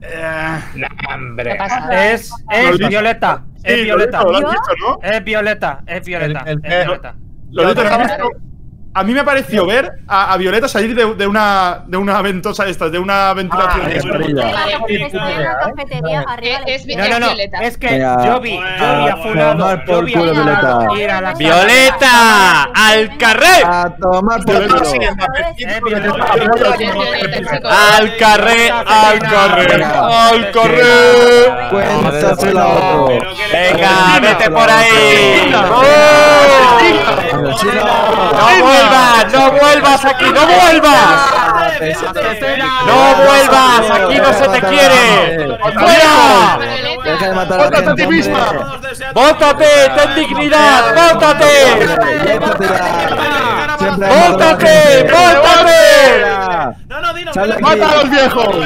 Eh. Es, Lo es. Violeta. Es sí, Violeta. Es Violeta. Es Violeta. Es Violeta. ¿No has Violeta. A mí me pareció ver a, a Violeta salir de, de una de una ventosa esta, de una ventilación. Ah, es de-. No, no, no. Violeta. Es que Venga. yo vi, yo vi a fulano. tomar por Yo vi a Violeta. ir a la ¡Violeta! ¡Al carrer! A tomar por Violeta, Violeta. Violeta. ¡Al carrer! ¡Al carrer! ¡Al carrer! Cuéntaselo a otro. Venga, vete por ahí. ¡Oh! ¡No vuelvas! ¡No vuelvas aquí! ¡No vuelvas! ¡No vuelvas! ¡Aquí no se te quiere! ¡Fuera! Matar a la ¡Bótate a ti misma! ¡Bótate! ¡Ten dignidad! ¡Bótate! Déjate ya. Siempre hay ¡Bótate! matar a la gente. ¡Bótate! No, no, dilo. Sal de aquí. ¡Mata a los viejos!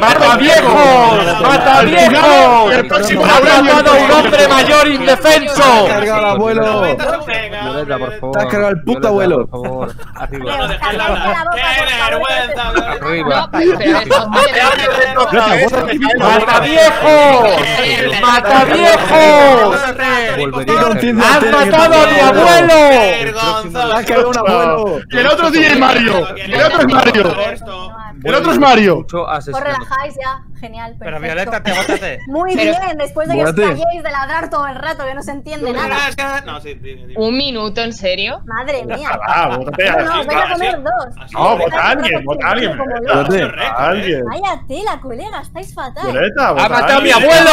¡Mata viejos! ¡Mata viejos! El próximo ¡Ha matado a un hombre mayor indefenso! Te has cargado al abuelo. Violeta, por Te has cargado al puto abuelo. favor. Leo, Arriba. por ¡Qué favor. vergüenza! Esto- ¡Mata viejos! ¡Mata viejos! ¿Qué conciencia ¡Has matado a mi abuelo! Te has cargado a un abuelo. Y el otro DJ Mario. Y el otro es Mario. El otro es Mario. Os relajáis ya. Genial, Pero perfecto. Violeta, te bótate. Muy Pero- bien, después de que os calléis de ladrar todo el rato, que no se entiende nada. No, sí, dime, dime. Un minuto, ¿en serio? Madre mía. Ah, bótate No, no, vais a comer dos. No, vota a alguien, vota a alguien. A alguien. Vaya tela, colega, estáis fatal. Violeta, ¡Ha matado a mi abuelo!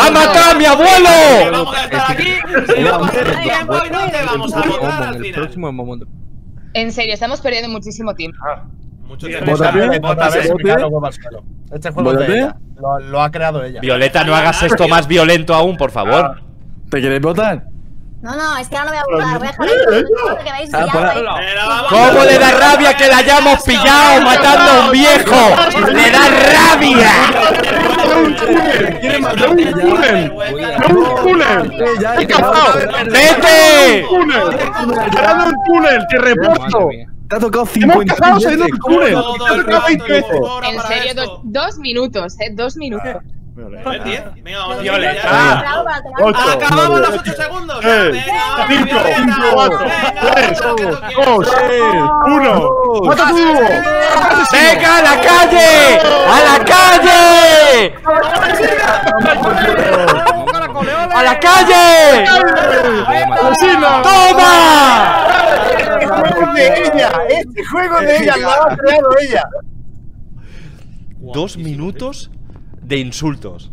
¡Ha matado a mi abuelo! Vamos a estar aquí. Si no pasas el tiempo y no te vamos a votar al final. En serio, estamos perdiendo muchísimo tiempo. Mucho. Este juego es de ella. Lo, lo ha creado ella. Violeta, no hagas esto más violento aún, por favor. ¿Te quieres votar? No, no, es que ahora no voy a votar. Voy a dejar veis Ah, vamos ¿Cómo le da rabia que la hayamos pillado matando a un viejo? ¡Le da rabia! ¡Quiere matar un túnel! ¡Vete! ¡Parado un túnel! ¡Te Madre reporto! Te ha tocado ¡Hemos 50 cazado saliendo del túnel! Todo ¡Te ha el tocado rato 20 y veces! poco hora En serio, dos, dos minutos, ¿eh? Dos minutos. ¿Ves, diez? Venga, vamos a Violeta. terminar. Bravo para tomar. Ocho. Acabamos los 8 segundos. Eh, Venga, vamos, cinco, Violeta. cinco, cuatro, Venga, tres, lo que tú quieras. dos, uno. ¡Mata tu dúo! ¡Venga a la calle! ¡A la calle! ¡A la calle! ¡Asesino! ¡Toma! Este juego es de Este juego de ella. Lo ha creado ella. Dos minutos de insultos.